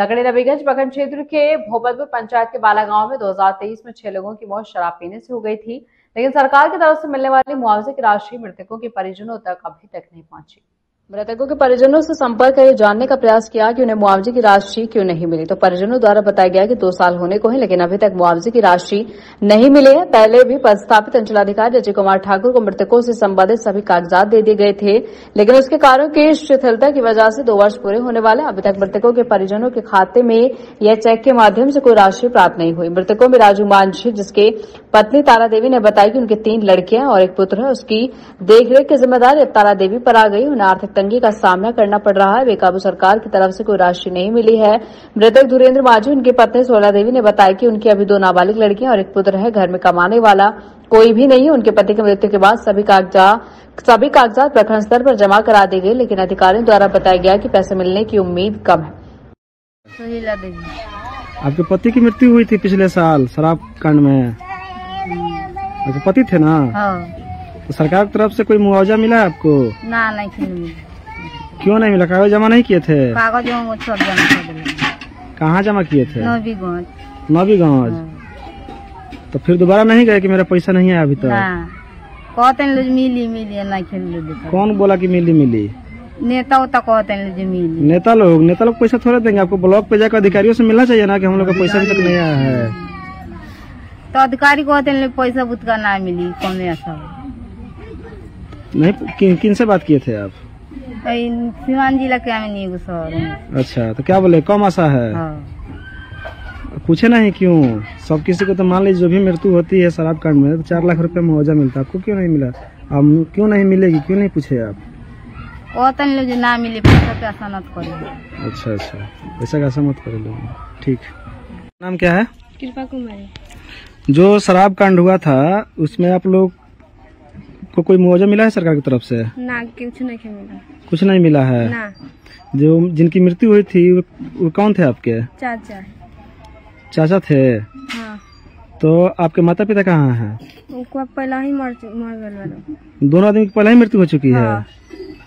लकड़ी नबीगंज प्रखंड क्षेत्र के भोपतपुर पंचायत के बाला गाँव में 2023 में छह लोगों की मौत शराब पीने से हो गई थी, लेकिन सरकार की तरफ़ से मिलने वाली मुआवजे की राशि मृतकों के परिजनों तक अभी तक नहीं पहुँची। मृतकों के परिजनों से संपर्क कर जानने का प्रयास किया कि उन्हें मुआवजे की राशि क्यों नहीं मिली। तो परिजनों द्वारा बताया गया कि दो साल होने को है, लेकिन अभी तक मुआवजे की राशि नहीं मिली है। पहले भी पदस्थापित अंचलाधिकारी अजय कुमार ठाकुर को मृतकों से संबंधित सभी कागजात दे दिए गए थे, लेकिन उसके कारण की शिथिलता की वजह से दो वर्ष पूरे होने वाले अभी तक मृतकों के परिजनों के खाते में यह चेक के माध्यम से कोई राशि प्राप्त नहीं हुई। मृतकों में राजू मांझी जिसके पत्नी तारा देवी ने बताया कि उनके तीन लड़कियाँ और एक पुत्र है। उसकी देखरेख की ज़िम्मेदारी अब तारा देवी पर आ गई। उन्हें आर्थिक तंगी का सामना करना पड़ रहा है। बेकाबू सरकार की तरफ़ से कोई राशि नहीं मिली है। मृतक धुरेंद्र मांझी उनकी पत्नी सोला देवी ने बताया कि उनकी अभी दो नाबालिग लड़कियाँ और एक पुत्र है। घर में कमाने वाला कोई भी नहीं है। उनके पति की मृत्यु के बाद सभी कागजात सभी कागजात प्रखंड स्तर पर जमा करा दी गई लेकिन अधिकारियों द्वारा बताया गया कि पैसे मिलने की उम्मीद कम है। आपके पति की मृत्यु हुई थी पिछले साल शराब कांड में। आपके पति थे ना। हाँ। तो सरकार की तरफ़ से कोई मुआवजा मिला है आपको? ना नहीं मिली। क्यों नहीं मिला? कागज़ जमा नहीं किए थे? कागज़ कहाँ जमा किए थे? नौवी नबीगंज तो फिर दोबारा नहीं गए कि मेरा पैसा नहीं आया अभी तक? कहते मिली मिली कौन बोला कि मिली मिली? नेता उता कहते मिली। नेता लोग नेता लोग पैसा थोड़ा देंगे। आपको ब्लॉक पे जाकर अधिकारियों से मिलना चाहिए ना कि हम लोग का पैसा अभी तक नहीं आया है। तो अधिकारी कहते हैं पैसा बुत का ना मिली कौन ऐसा नहीं किन, किन से बात किए थे आप? सिवान जिला के में शहर अच्छा तो क्या बोले कम आशा है? हाँ। पूछे नहीं क्यों? सब किसी को तो मान लीजिए जो भी मृत्यु होती है शराब कांड में तो चार लाख रुपए मुआवजा मिलता है। आपको क्यों नहीं मिला? अब क्यों नहीं मिलेगी? क्यों नहीं पूछे आप? कहते ना मिली पैसा पे आशा मत करिए अच्छा अच्छा। पैसा का ऐसा मत करो लोग ठीक। नाम क्या है? कृपा कुमारी। जो शराब कांड हुआ था उसमें आप लोग को कोई मुआवजा मिला है सरकार की तरफ़ से? ना कुछ नहीं मिला। कुछ नहीं मिला है? ना। जो जिनकी मृत्यु हुई थी वो, कौन थे आपके? चाचा। चाचा थे? हाँ। तो आपके माता पिता कहाँ हैं? पहला ही मर मर दोनों आदमी की पहला ही मृत्यु हो चुकी हाँ। है।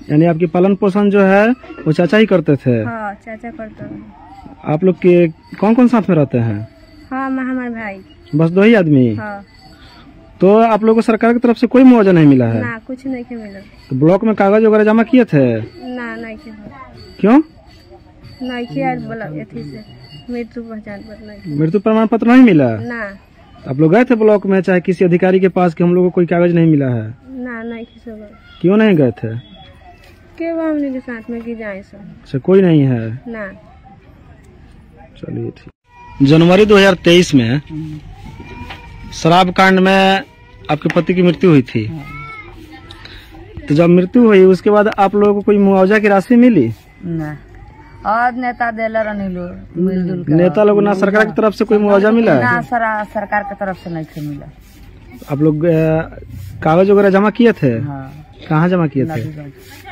यानी आपकी पालन पोषण जो है वो चाचा ही करते थे? हाँ चाचा करता आप लोग के कौन कौन साथ में रहते हैं? हाँ मैं हमारे भाई। बस दो ही आदमी। हाँ। तो आप लोगों को सरकार की तरफ़ से कोई मुआवजा नहीं मिला है? ना कुछ नहीं के मिला? तो ब्लॉक में कागज़ वगैरह जमा किए थे? ना नहीं के क्यों? नहीं के यार मृत्यु पहचान पर मृत्यु प्रमाण पत्र नहीं मिला? ना। आप लोग गए थे ब्लॉक में चाहे किसी अधिकारी के पास कि हम लोग को कोई कागज़ नहीं मिला है? ना नहीं क्यों नहीं गए थे? के के साथ में की जाए सब। अच्छा कोई नहीं है। ना। चलिए ठीक। जनवरी 2023 में शराब कांड में आपके पति की मृत्यु हुई थी। तो जब मृत्यु हुई उसके बाद आप लोगों को कोई मुआवजा की राशि मिली? ना। और नेता देला मिलजुल नेता लोग ना सरकार की तरफ़ से कोई मुआवजा मिला ना सरकार के तरफ़ से नहीं थे मिला। आप लोग कागज़ वगैरह जमा किए थे? हाँ। कहाँ जमा किए थे?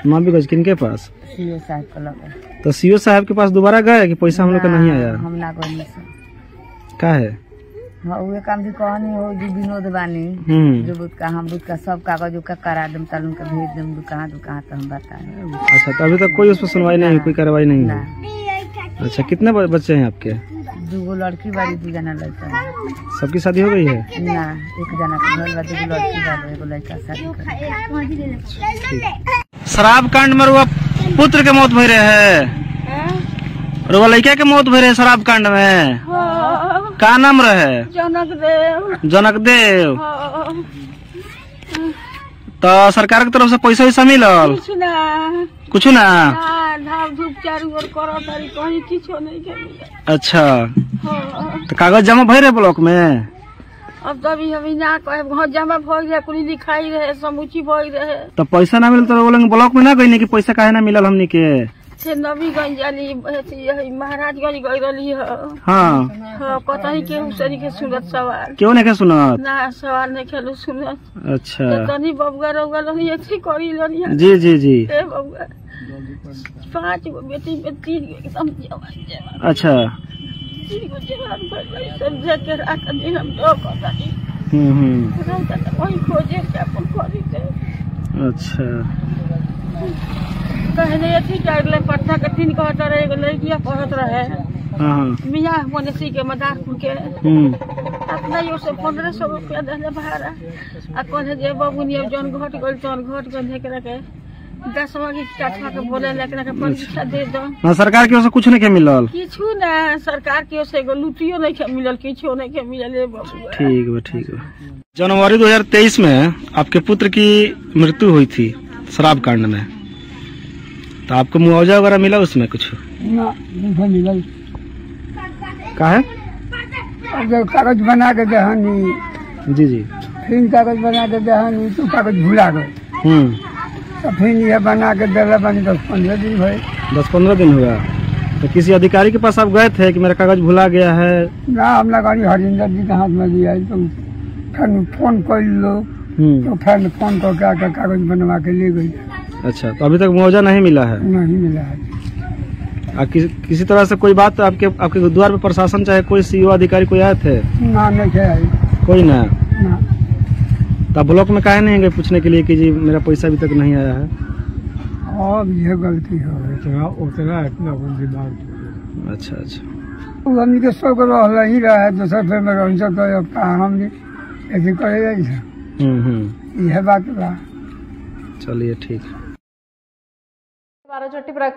नबीगंज किनके पास? सीओ साहब को तो सीओ साहब के पास दोबारा गए कि पैसा हम लोग का नहीं आया? हम ना का है? हाँ उहे काम भी कहनी हो जो विनोद बानी। हम्म। जो बुत का हम बुत का सब कागज़ उका करा दम तल उनका भेज दम दू कहाँ दू तो हम बताए। अच्छा तो अभी तक कोई उस पर सुनवाई नहीं कोई कार्रवाई नहीं हुई? अच्छा कितने बच्चे हैं आपके? दूगो लड़की बाड़ी दू जना लड़का। सबकी शादी हो गई है? ना एक जना के घर बा दूगो लड़की बा एगो लड़का शादी कर। शराब कांड में रुआ पुत्र के मौत भय रहे है। रुआ लड़का के मौत भय रहे शराब कांड में। का नाम रहे? जनक देव जनक देव तो सरकार की तरफ़ से पैसा वैसा मिलल? कुछ ना। धाम धूप चारू ओर करो तारी कहीं किछो नहीं के अच्छा। तो कागज़ जमा भय रहे ब्लॉक में? अब तभी हम ना कहे घर जमा भई रहे कुली दिखाई रहे समूची भई रहे। तो पैसा ना मिलल तो बोलेंगे ब्लॉक में ना गई कि पैसा काहे ना मिलल हमनी के? से नबीगंज जाली महाराजगंज गई रही हाँ। हाँ, पता नहीं केहू से नहीं के सुनत सवाल। क्यों नहीं सुनत? ना सवाल नहीं खेलू सुनत। अच्छा। तो तनी बबुआ रउआ लोग ऐसे करी लड़ी जी जी जी। ए बबुआ पाँच गो बेटी में तीन गो एकदम जवान जवान। अच्छा। तीन गो जवान भइल रही सब के रात दिन हम दो करी हम्म हम्म। वही खोजे के अपन करी अच्छा। कहने अथी कर ले पट्टा के तीन कहत रहे एगो लड़किया पढ़त रहे। हाँ। मियाँ मनेसी के के हम्म। अपना यो से पंद्रह सौ रुपया भाड़ा। आ कहने जे बबुनी अब जौन घट गल तौन घट गल एकरा के दसवा के काठवा के बोले के परीक्षा दे दो। ना सरकार की ओर से कुछ नहीं के मिलल? किछु ना सरकार के ओर से एगो लुटियो नहीं के मिलल किछो नहीं के मिलल ठीक है ठीक है जनवरी 2023 में आपके पुत्र की मृत्यु हुई थी शराब कांड में। तो आपको मुआवजा वगैरह मिला उसमें कुछ? ना नहीं मिलल का है? जब कागज़ बना के दहनी। जी जी। फिर कागज़ बना के दहनी तो कागज़ भुला गए। हम्म। तो फिर यह बना के बनी दस पंद्रह दिन भरे दस पंद्रह दिन हुआ। तो किसी अधिकारी के पास आप गए थे कि मेरा कागज़ भुला गया है? ना हमला गाड़ी हरिंदर जी के हाथ में दिया तो फिर फ़ोन कर लो। हम्म। तो फिर फ़ोन करके आकर कागज़ बनवा के ले गई अच्छा तो अभी तक मुआवजा नहीं मिला है? नहीं मिला है। आ, किसी, किसी तरह से कोई बात आपके आपके द्वार पे प्रशासन चाहे कोई सीओ अधिकारी कोई आए थे? ना नहीं कोई ना? ना। तो आप ब्लॉक में काहे नहीं गए पूछने के लिए कि जी मेरा पैसा अभी तक नहीं आया है? अब यह गलती हो गई। उतना इतना दिमाग अच्छा अच्छा। हमनी के सब रह ही रहा है दोसर फिर में रह तो अब कहाँ हमनी ऐसे करे हम्म हम्म। यह बात बा चलिए ठीक। है बारह चट्टी प्रकार